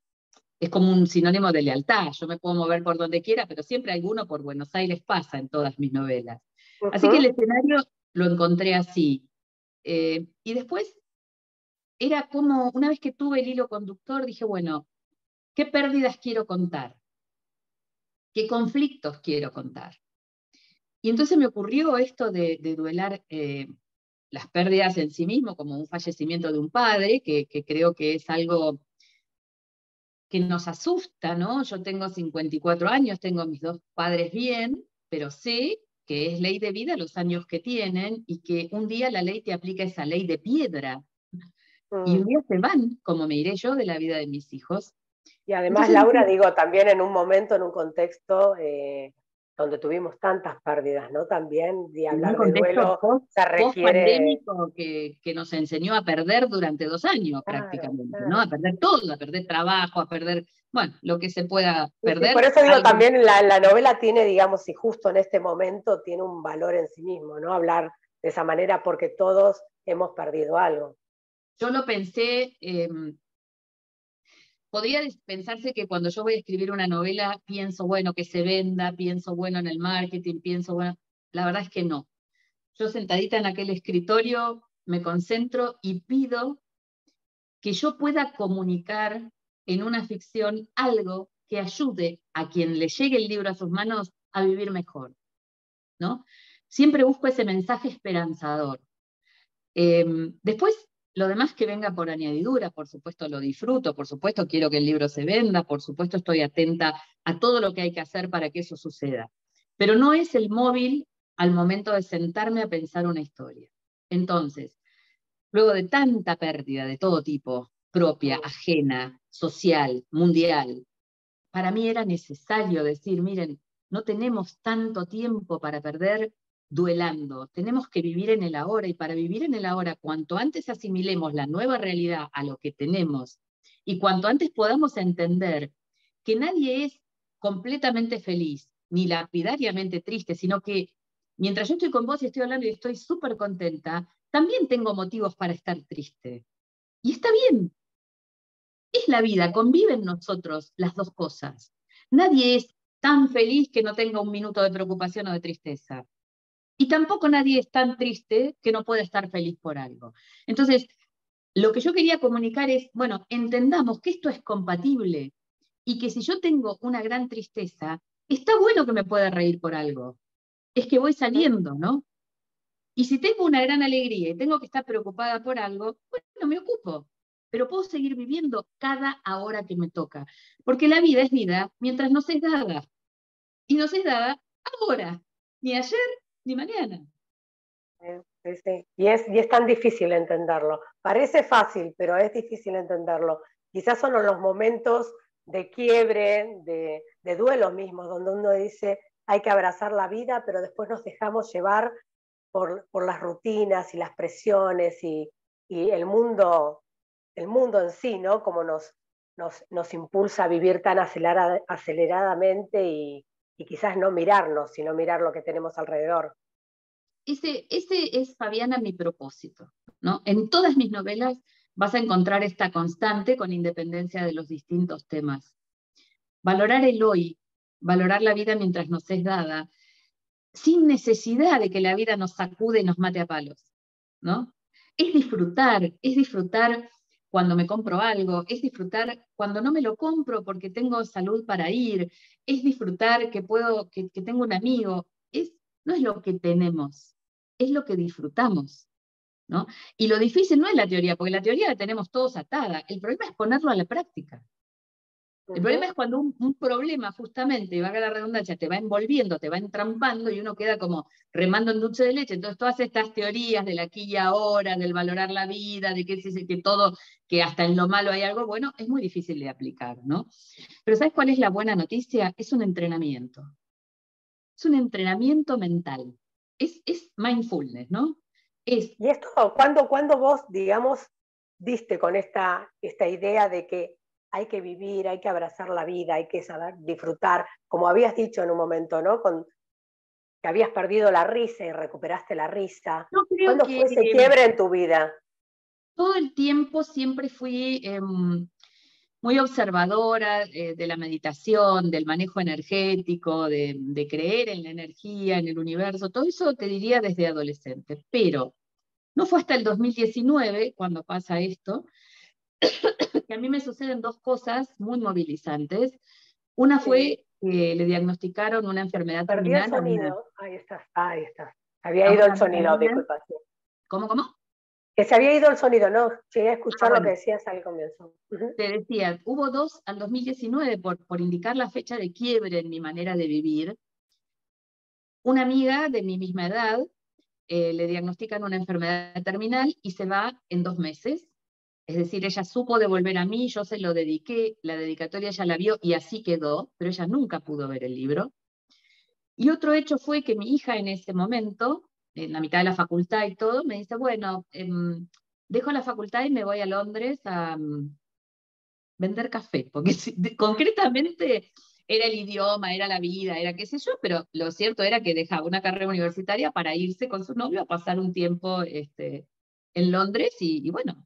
como un sinónimo de lealtad. Yo me puedo mover por donde quiera, pero siempre alguno por Buenos Aires pasa en todas mis novelas. Así que el escenario lo encontré así. y después era como, una vez que tuve el hilo conductor, dije, bueno, ¿qué pérdidas quiero contar? ¿Qué conflictos quiero contar? Y entonces me ocurrió esto de, duelar eh, las pérdidas en sí mismo, como un fallecimiento de un padre, que, creo que es algo que nos asusta, ¿no? Yo tengo 54 años, tengo mis dos padres bien, pero sé que es ley de vida los años que tienen y que un día la ley te aplica esa ley de piedra y un mm. día se van, como me iré yo de la vida de mis hijos. Y además, Laura, digo, también en un momento, en un contexto eh, donde tuvimos tantas pérdidas, ¿no? También de hablar de duelo se requiere... pandémico que, que, nos enseñó a perder durante dos años prácticamente, ¿no? A perder todo, a perder trabajo, a perder, bueno, lo que se pueda perder. por eso digo, también la, la novela tiene, digamos, y justo en este momento tiene un valor en sí mismo, ¿no? Hablar de esa manera porque todos hemos perdido algo yo lo pensé, em, podría pensarse que cuando yo voy a escribir una novela pienso, bueno, que se venda, pienso, bueno, en el marketing, pienso, bueno, la verdad es que no. yo sentadita en aquel escritorio me concentro y pido que yo pueda comunicar en una ficción algo que ayude a quien le llegue el libro a sus manos a vivir mejor. ¿no? Siempre busco ese mensaje esperanzador. Em, después, lo demás que venga por añadidura, por supuesto lo disfruto, por supuesto quiero que el libro se venda, por supuesto estoy atenta a todo lo que hay que hacer para que eso suceda. Pero no es el móvil al momento de sentarme a pensar una historia. Entonces, luego de tanta pérdida de todo tipo, propia, ajena, social, mundial, para mí era necesario decir, miren, no tenemos tanto tiempo para perder duelando, tenemos que vivir en el ahora y para vivir en el ahora, cuanto antes asimilemos la nueva realidad a lo que tenemos y cuanto antes podamos entender que nadie es completamente feliz ni lapidariamente triste, sino que mientras yo estoy con vos y estoy hablando y estoy súper contenta, también tengo motivos para estar triste. Y está bien. Es la vida, conviven nosotros las dos cosas. Nadie es tan feliz que no tenga un minuto de preocupación o de tristeza. Y tampoco nadie es tan triste que no pueda estar feliz por algo. Entonces, lo que yo quería comunicar es, bueno, entendamos que esto es compatible y que si yo tengo una gran tristeza, está bueno que me pueda reír por algo. Es que voy saliendo, ¿no? Y si tengo una gran alegría y tengo que estar preocupada por algo, bueno, me ocupo, pero puedo seguir viviendo cada hora que me toca, porque la vida es vida mientras no se es dada. Y no se es dada ahora, ni ayer ni mañana. Y, es, y es tan difícil entenderlo. Parece fácil, pero es difícil entenderlo. Quizás son los momentos de quiebre, de, de duelo mismos, donde uno dice, hay que abrazar la vida, pero después nos dejamos llevar por, por las rutinas y las presiones y, y, el, mundo, el mundo en sí, ¿no? Como nos, nos, nos impulsa a vivir tan aceleradamente y, y, quizás no mirarnos, sino mirar lo que tenemos alrededor. Ese, ese es, Fabiana, mi propósito. ¿no? En todas mis novelas vas a encontrar esta constante con independencia de los distintos temas. Valorar el hoy, valorar la vida mientras nos es dada, sin necesidad de que la vida nos sacude y nos mate a palos, ¿no? Es disfrutar, es disfrutar cuando me compro algo, es disfrutar cuando no me lo compro porque tengo salud para ir, es disfrutar que puedo, que, tengo un amigo, es, no es lo que tenemos, es lo que disfrutamos. ¿no? Y lo difícil no es la teoría, porque la teoría la tenemos todos atada, el problema es ponerlo a la práctica. El problema es cuando un, problema justamente, va a la redundancia, te va envolviendo, te va entrampando y uno queda como remando en dulce de leche. Entonces todas estas teorías del aquí y ahora, del valorar la vida, de que, que todo, que hasta en lo malo hay algo bueno, es muy difícil de aplicar, ¿no? Pero ¿sabes cuál es la buena noticia? Es un entrenamiento. Es un entrenamiento mental. Es, es mindfulness, ¿no? Es, ¿Y esto cuando, cuando vos, digamos, diste con esta, esta idea de que hay que vivir, hay que abrazar la vida, hay que saber disfrutar, como habías dicho en un momento, ¿no? Con, que habías perdido la risa y recuperaste la risa. ¿Cuándo fue ese quiebre en tu vida? Todo el tiempo siempre fui em, muy observadora eh, de la meditación, del manejo energético, de, de creer en la energía, en el universo, todo eso te diría desde adolescente, pero no fue hasta el 2019 cuando pasa esto, que a mí me suceden dos cosas muy movilizantes. Una fue que le diagnosticaron una enfermedad Perdí terminal. el sonido. Ahí está, ahí está. Había ido el sonido, disculpa. ¿Cómo, cómo? Que se había ido el sonido, no, llegué a escuchar ah, lo que decías al comienzo. Te decía, hubo dos al 2019 por, por indicar la fecha de quiebre en mi manera de vivir. Una amiga de mi misma edad eh, le diagnostican una enfermedad terminal y se va en dos meses. Es decir, ella supo devolver a mí, yo se lo dediqué, la dedicatoria ella la vio y así quedó, pero ella nunca pudo ver el libro. Y otro hecho fue que mi hija en ese momento, en la mitad de la facultad y todo, me dice, bueno, em, dejo la facultad y me voy a Londres a mm, vender café, porque concretamente era el idioma, era la vida, era qué sé yo, pero lo cierto era que dejaba una carrera universitaria para irse con su novio a pasar un tiempo este, en Londres y bueno,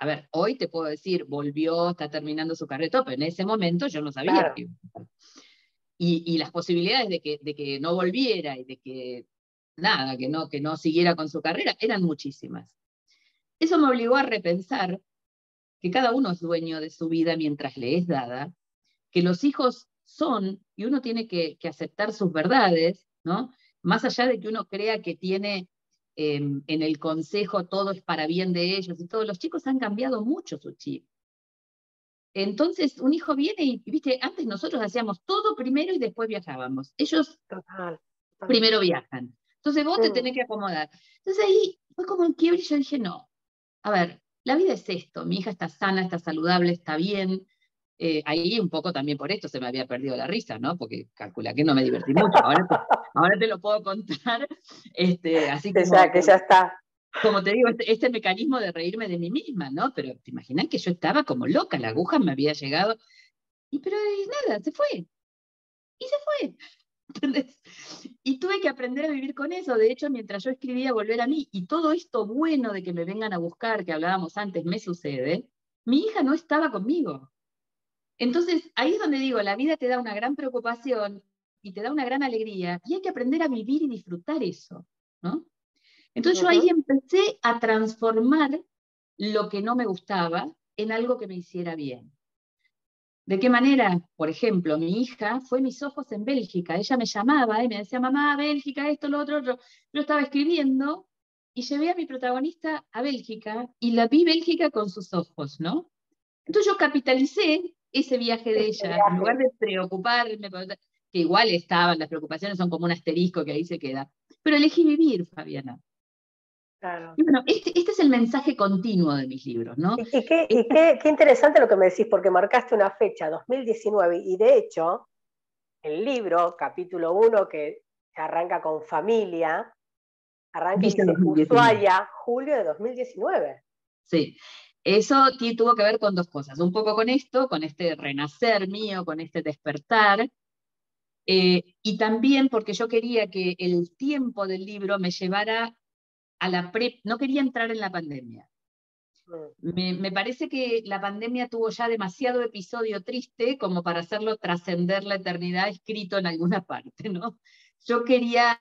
a ver, hoy te puedo decir, volvió, está terminando su carrera, pero en ese momento yo no sabía. y, las posibilidades de que, de que no volviera y de que nada, que no, que no siguiera con su carrera, eran muchísimas. Eso me obligó a repensar que cada uno es dueño de su vida mientras le es dada, que los hijos son, y uno tiene que, aceptar sus verdades, ¿no? Más allá de que uno crea que tiene em, en el consejo todo es para bien de ellos y todos los chicos han cambiado mucho su chip. Entonces, un hijo viene y, viste, antes nosotros hacíamos todo primero y después viajábamos. Ellos primero viajan. Entonces vos te tenés que acomodar. Entonces ahí fue como un quiebre y yo dije, no, a ver, la vida es esto, mi hija está sana, está saludable, está bien. Eh, ahí un poco también por esto se me había perdido la risa, ¿no? Porque calcula que no me divertí mucho. Ahora te, lo puedo contar. *laughs* Este, así que ya, que ya está. Como te digo, este, este, mecanismo de reírme de mí misma, ¿no? Pero te imaginas que yo estaba como loca, la aguja me había llegado. Y pero nada, se fue. Y se fue. *laughs* Y tuve que aprender a vivir con eso. De hecho, mientras yo escribía Volver a mí, y todo esto bueno de que me vengan a buscar, que hablábamos antes, me sucede, mi hija no estaba conmigo. Entonces, ahí es donde digo, la vida te da una gran preocupación y te da una gran alegría, y hay que aprender a vivir y disfrutar eso, ¿no? Entonces yo ahí empecé a transformar lo que no me gustaba en algo que me hiciera bien. ¿De qué manera? Por ejemplo, mi hija fue mis ojos en Bélgica. Ella me llamaba y me decía, mamá, Bélgica, esto, lo otro, otro. Yo estaba escribiendo y llevé a mi protagonista a Bélgica y la vi Bélgica con sus ojos, ¿no? Entonces yo capitalicé ese viaje de ella, en lugar de preocuparme, que igual estaban, las preocupaciones son como un asterisco que ahí se queda, pero elegí vivir, Fabiana. Y bueno, este, este, es el mensaje continuo de mis libros, ¿no? Y, qué, qué, interesante lo que me decís, porque marcaste una fecha, 2019, y de hecho, el libro, capítulo 1, que arranca con familia, arranca y dice Ushuaia, julio de 2019. Sí, eso tuvo que ver con dos cosas, un poco con esto, con este renacer mío, con este despertar, eh, y también porque yo quería que el tiempo del libro me llevara a la no quería entrar en la pandemia. Mm. Me, parece que la pandemia tuvo ya demasiado episodio triste como para hacerlo trascender la eternidad escrito en alguna *laughs* parte, ¿no? Yo quería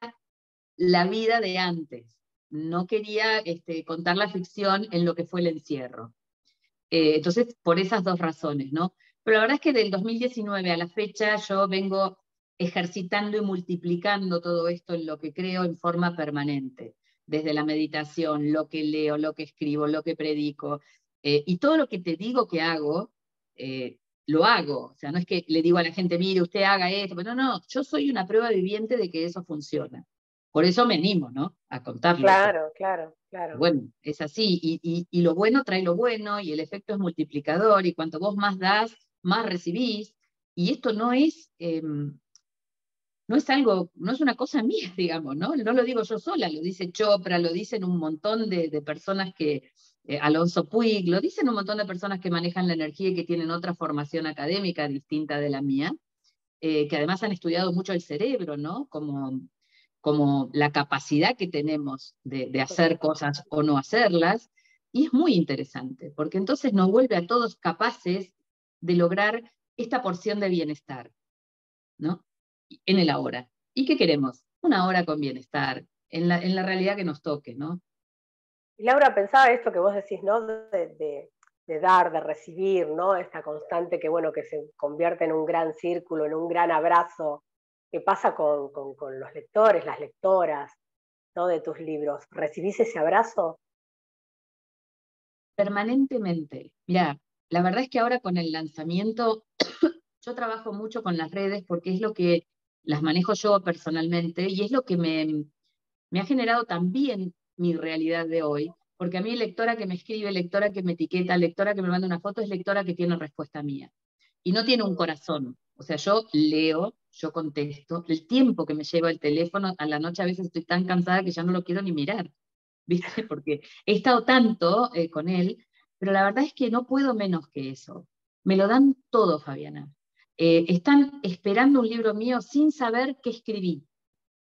la vida de antes, no quería este, contar la ficción en lo que fue el encierro. Eh, entonces, por esas dos razones, ¿no? Pero la verdad es que del 2019 a la fecha yo vengo ejercitando y multiplicando todo esto en lo que creo en forma permanente desde la meditación, lo que leo, lo que escribo, lo que predico, eh, y todo lo que te digo que hago, eh, lo hago. O sea, no es que le digo a la gente, mire, usted haga esto, pero no, no, yo soy una prueba viviente de que eso funciona. Por eso me animo, ¿no? A contarlo. Claro, claro, claro. Bueno, es así, y, y, lo bueno trae lo bueno, y el efecto es multiplicador, y cuanto vos más das, más recibís, y esto no es... Em, no es algo, no es una cosa *laughs* mía, digamos, ¿no? No lo digo yo sola, lo dice Chopra, lo dicen un montón de, personas que, eh, Alonso Puig, lo dicen un montón de personas que manejan la energía y que tienen otra formación académica distinta de la mía, eh, que además han estudiado mucho el cerebro, ¿no? Como, como la capacidad que tenemos de, de hacer cosas o no hacerlas, y es muy interesante, porque entonces nos vuelve a todos capaces de lograr esta porción de bienestar, ¿no? en el ahora. ¿Y qué queremos? Una hora con bienestar, en la, en la realidad que nos toque, ¿no? Laura, pensaba esto que vos decís, ¿no? De, dar, de recibir, ¿no? Esta constante que, bueno, que se convierte en un gran círculo, en un gran abrazo. ¿Qué pasa con, con los lectores, las lectoras, ¿no? De tus libros. ¿Recibís ese abrazo? Permanentemente. Mira, la verdad es que ahora con el lanzamiento, *coughs* yo trabajo mucho con las redes porque es lo que las manejo yo personalmente y es lo que me, me ha generado también mi realidad de hoy, porque a mí lectora que me escribe, lectora que me etiqueta, lectora que me manda una foto, es lectora que tiene respuesta mía. Y no tiene un corazón. O sea, yo leo, yo contesto, el tiempo que me lleva el teléfono, a la noche a veces estoy tan cansada que ya no lo quiero ni mirar, *laughs* ¿viste? Porque he estado tanto eh, con él, pero la verdad es que no puedo menos que eso. Me lo dan todo, Fabiana. Eh, están esperando un libro mío sin saber qué escribí.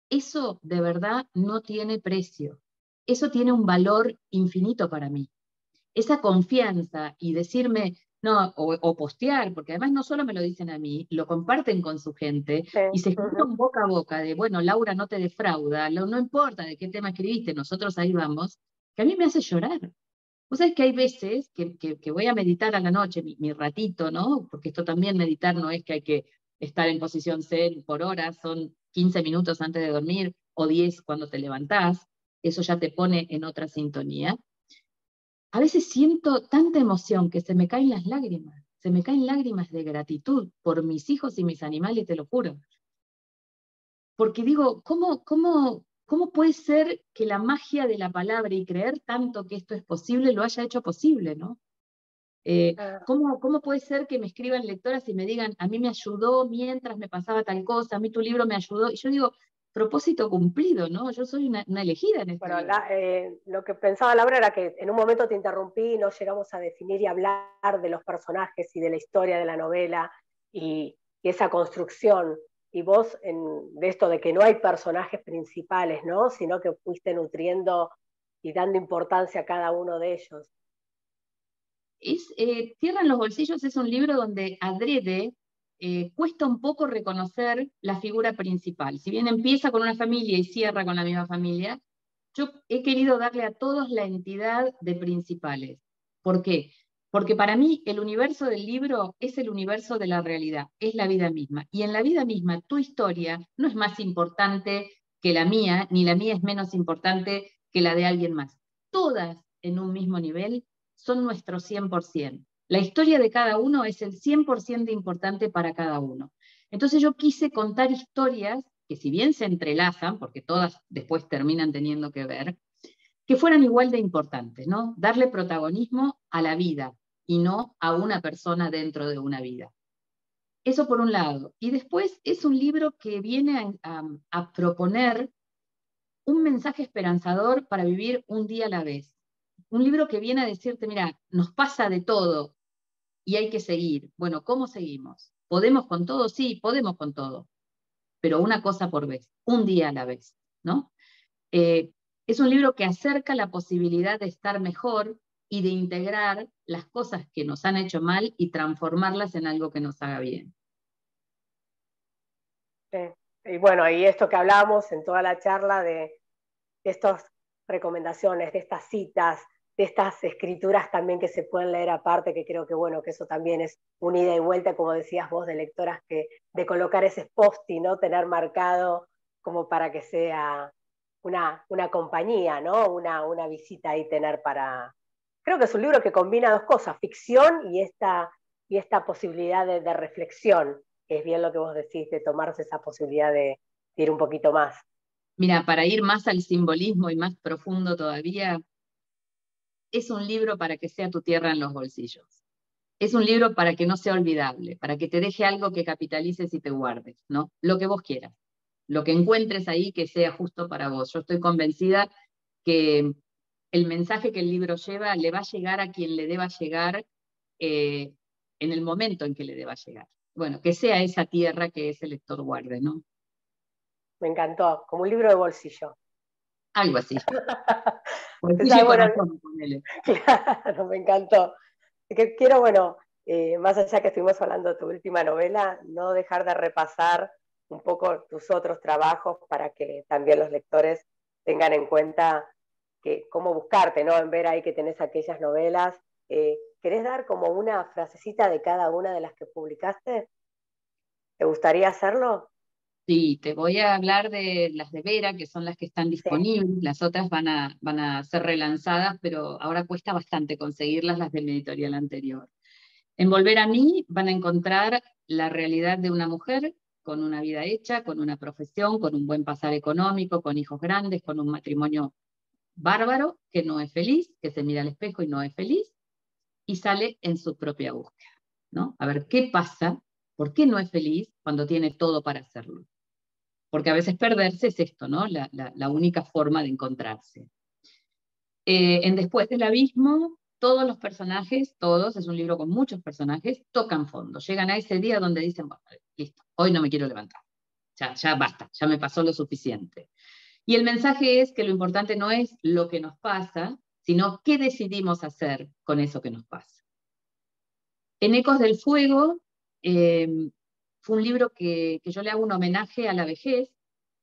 Eso de verdad no tiene precio. Eso tiene un valor infinito para mí. Esa confianza y decirme, No, o, postear, porque además no solo me lo dicen a mí, lo comparten con su gente y se escuchan boca a boca de, bueno, Laura no te defrauda, no importa de qué tema escribiste, nosotros ahí vamos, que a mí me hace llorar. Vos sabés que hay veces que, que, voy a meditar a la noche, mi, mi, ratito, ¿no? Porque esto también meditar no es que hay que estar en posición zen por horas, son 15 minutos antes de dormir o 10 cuando te levantás, eso ya te pone en otra sintonía. A veces siento tanta emoción que se me caen las lágrimas, se me caen lágrimas de gratitud por mis hijos y mis animales, te lo juro. Porque digo, ¿cómo, cómo, cómo puede ser que la magia de la palabra y creer tanto que esto es posible lo haya hecho posible, ¿no? Eh, ¿cómo, ¿Cómo puede ser que me escriban lectoras y me digan, a mí me ayudó mientras me pasaba tal cosa, a mí tu libro me ayudó? Y yo digo, propósito cumplido, ¿no? Yo soy una, elegida en este Bueno, eh, lo que pensaba Laura era que en un momento te interrumpí y no llegamos a definir y hablar de los personajes y de la historia de la novela y, esa construcción. Y vos, en, de esto de que no hay personajes principales, ¿no? Sino que fuiste nutriendo y dando importancia a cada uno de ellos. Es, eh, Tierra en los bolsillos es un libro donde adrede eh, cuesta un poco reconocer la figura principal. Si bien empieza con una familia y cierra con la misma familia, yo he querido darle a todos la entidad de principales. ¿Por qué? Porque para mí el universo del libro es el universo de la realidad, es la vida misma. Y en la vida misma tu historia no es más importante que la mía, ni la mía es menos importante que la de alguien más. Todas en un mismo nivel son nuestro 100%. La historia de cada uno es el 100% importante para cada uno. Entonces yo quise contar historias que si bien se entrelazan, porque todas después terminan teniendo que ver, que fueran igual de importantes, ¿no? Darle protagonismo a la vida y no a una persona dentro de una vida. Eso por un lado. Y después es un libro que viene a, a proponer un mensaje esperanzador para vivir un día a la vez un libro que viene a decirte, mira, nos pasa de todo y hay que seguir. Bueno, ¿cómo seguimos? ¿Podemos con todo? Sí, podemos con todo, pero una cosa por vez, un día a la vez, ¿no? Eh, es un libro que acerca la posibilidad de estar mejor y de integrar las cosas que nos han hecho mal y transformarlas en algo que nos haga bien. Y bueno, y esto que hablamos en toda la charla de estas recomendaciones, de estas citas, de estas escrituras también que se pueden leer aparte, que creo que bueno, que eso también es una ida y vuelta, como decías vos, de lectoras, que de colocar ese post ¿no? Tener marcado como para que sea una, una compañía, ¿no? Una, una visita ahí tener para... Creo que es un libro que combina dos cosas, ficción y esta, y esta posibilidad de, de reflexión, es bien lo que vos decís, de tomarse esa posibilidad de ir un poquito más. Mira, para ir más al simbolismo y más profundo todavía, es un libro para que sea tu tierra en los bolsillos. Es un libro para que no sea olvidable, para que te deje algo que capitalices y te guardes, ¿no? Lo que vos quieras, lo que encuentres ahí que sea justo para vos. Yo estoy convencida que el mensaje que el libro lleva le va a llegar a quien le deba llegar eh, en el momento en que le deba llegar. Bueno, que sea esa tierra que ese lector guarde, ¿no? Me encantó, como un libro de bolsillo. Algo así. *laughs* *laughs* Claro, me encantó. Quiero, bueno, eh, más allá que estuvimos hablando de tu última novela, no dejar de repasar un poco tus otros trabajos para que también los lectores tengan en cuenta que, cómo buscarte, ¿no? En ver ahí que tenés aquellas novelas. Eh, ¿Querés dar como una frasecita de cada una de las que publicaste? ¿Te gustaría hacerlo? Sí, te voy a hablar de las de Vera, que son las que están disponibles, las otras van a, van a ser relanzadas, pero ahora cuesta bastante conseguirlas, las del editorial anterior. En Volver a mí van a encontrar la realidad de una mujer con una vida hecha, con una profesión, con un buen pasar económico, con hijos grandes, con un matrimonio bárbaro, que no es feliz, que se mira al espejo y no es feliz, y sale en su propia búsqueda. ¿no? A ver qué pasa, por qué no es feliz cuando tiene todo para hacerlo porque a veces perderse es esto, ¿no? La, única forma de encontrarse. Eh, en Después del Abismo, todos los personajes, todos, es un libro con muchos personajes, tocan fondo, llegan a ese día donde dicen, listo, hoy no me quiero levantar, ya, ya basta, ya me pasó lo suficiente. Y el mensaje es que lo importante no es lo que nos pasa, sino qué decidimos hacer con eso que nos pasa. En Ecos del Fuego em, fue un libro que, yo le hago un homenaje a la vejez,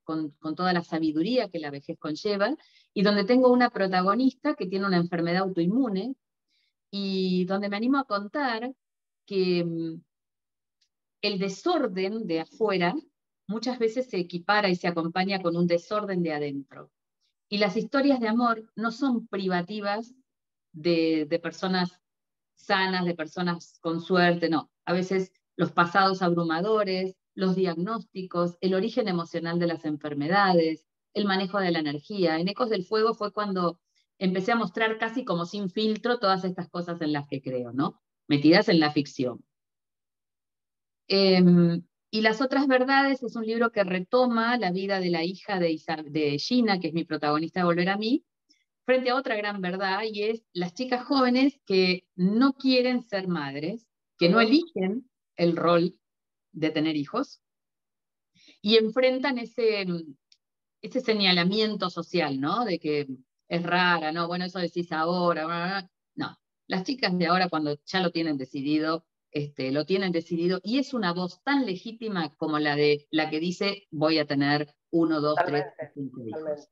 con, toda la sabiduría que la vejez conlleva, y donde tengo una protagonista que tiene una enfermedad autoinmune, y donde me animo a contar que em, el desorden de afuera muchas veces se equipara y se acompaña con un desorden de adentro. Y las historias de amor no son privativas de, personas sanas, de personas con suerte, no. A veces los pasados abrumadores, los diagnósticos, el origen emocional de las enfermedades, el manejo de la energía. En Ecos del Fuego fue cuando empecé a mostrar casi como sin filtro todas estas cosas en las que creo, ¿no? Metidas en la ficción. Em, y Las otras verdades es un libro que retoma la vida de la hija de, de Gina, que es mi protagonista de Volver a mí, frente a otra gran verdad, y es las chicas jóvenes que no quieren ser madres, que no eligen el rol de tener hijos, y enfrentan ese, ese señalamiento social, ¿no? De que es rara, ¿no? Bueno, eso decís ahora, no. Las chicas de ahora, cuando ya lo tienen decidido, este, lo tienen decidido y es una voz tan legítima como la de la que dice voy a tener uno, dos, tres, cinco hijos.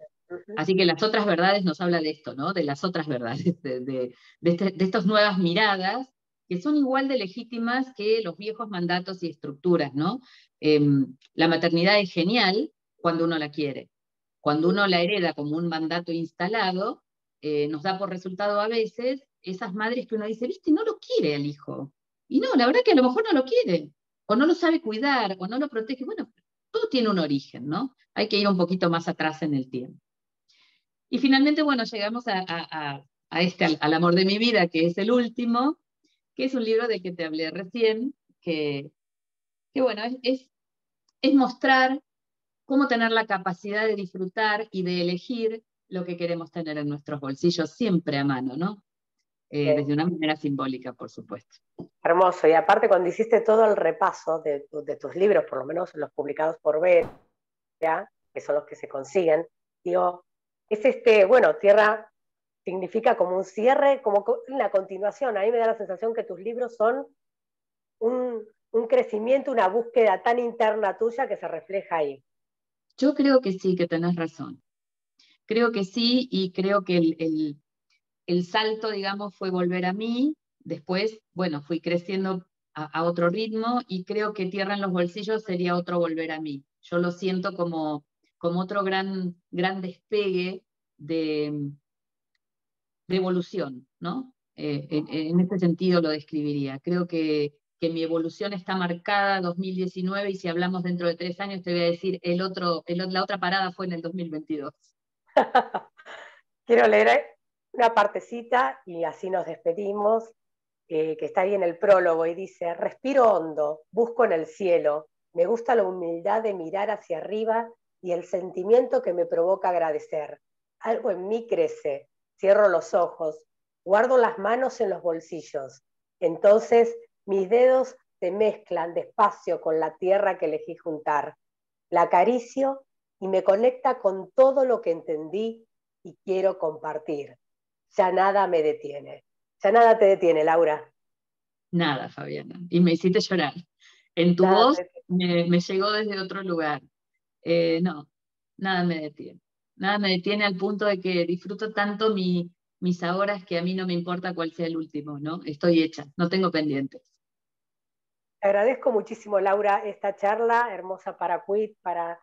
Así que las otras verdades nos habla de esto, ¿no? De las otras verdades, de, este, estas nuevas miradas que son igual de legítimas que los viejos mandatos y estructuras, ¿no? Em, la maternidad es genial cuando uno la quiere. Cuando uno la hereda como un mandato instalado, eh, nos da por resultado a veces esas madres que uno dice, viste, no lo quiere el hijo. Y no, la verdad que a lo mejor no lo quiere, o no lo sabe cuidar, o no lo protege. Bueno, todo tiene un origen, ¿no? Hay que ir un poquito más atrás en el tiempo. Y finalmente, bueno, llegamos a, este, al, amor de mi vida, que es el último, que es un libro del que te hablé recién, que, que bueno, es, es mostrar cómo tener la capacidad de disfrutar y de elegir lo que queremos tener en nuestros bolsillos siempre a mano, ¿no? Eh, desde una manera simbólica, por supuesto. Hermoso, y aparte cuando hiciste todo el repaso de, tus libros, por lo menos los publicados por Ver, que son los que se consiguen, digo, es este, bueno, Tierra significa como un cierre, como una continuación. A mí me da la sensación que tus libros son un, crecimiento, una búsqueda tan interna tuya que se refleja ahí. Yo creo que sí, que tenés razón. Creo que sí, y creo que el, el salto, digamos, fue volver a mí, después, bueno, fui creciendo a, otro ritmo y creo que Tierra en los bolsillos sería otro volver a mí. Yo lo siento como, como otro gran, gran despegue de, de evolución, ¿no? Eh, en, este sentido lo describiría. Creo que, que, mi evolución está marcada 2019 y si hablamos dentro de tres años te voy a decir, el otro, la otra parada fue en el 2022. *laughs* Quiero leer una partecita y así nos despedimos, eh, que está ahí en el prólogo y dice, respiro hondo, busco en el cielo, me gusta la humildad de mirar hacia arriba y el sentimiento que me provoca agradecer. Algo en mí crece, cierro los ojos, guardo las manos en los bolsillos. Entonces mis dedos se mezclan despacio con la tierra que elegí juntar. La acaricio y me conecta con todo lo que entendí y quiero compartir ya nada me detiene. Ya nada te detiene, Laura. Nada, Fabiana. Y me hiciste llorar. En tu voz me, llegó desde otro lugar. Eh, no, nada me detiene. Nada me detiene al punto de que disfruto tanto mi, mis horas que a mí no me importa cuál sea el último, ¿no? Estoy hecha, no tengo pendientes. Te agradezco muchísimo, Laura, esta charla hermosa para Quit, para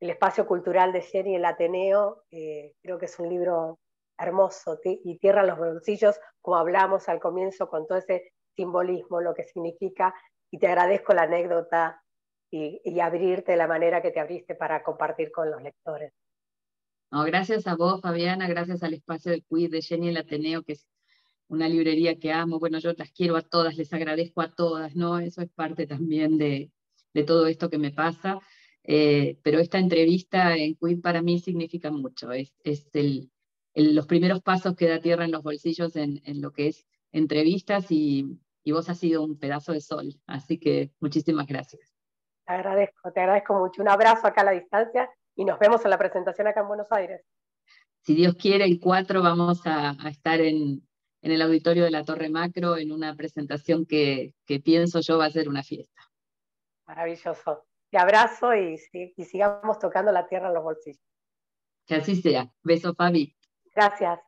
el espacio cultural de Jenny el Ateneo. Eh, creo que es un libro hermoso y tierra los bolsillos, como hablamos al comienzo con todo ese simbolismo, lo que significa, y te agradezco la anécdota y, abrirte de la manera que te abriste para compartir con los lectores. No, gracias a vos, Fabiana, gracias al espacio de Quid de Jenny el Ateneo, que es una librería que amo. Bueno, yo las quiero a todas, les agradezco a todas, ¿no? Eso es parte también de, todo esto que me pasa. Eh, pero esta entrevista en Quid para mí significa mucho. Es, es el, los primeros pasos que da Tierra en los bolsillos en, lo que es entrevistas y, vos has sido un pedazo de sol. Así que muchísimas gracias. Te agradezco, te agradezco mucho. Un abrazo acá a la distancia y nos vemos en la presentación acá en Buenos Aires. Si Dios quiere, el 4 vamos a, estar en, en el auditorio de la Torre Macro en una presentación que, pienso yo va a ser una fiesta. Maravilloso. Te abrazo y, y sigamos tocando la tierra en los bolsillos. Que así sea. Beso, Fabi. Gracias.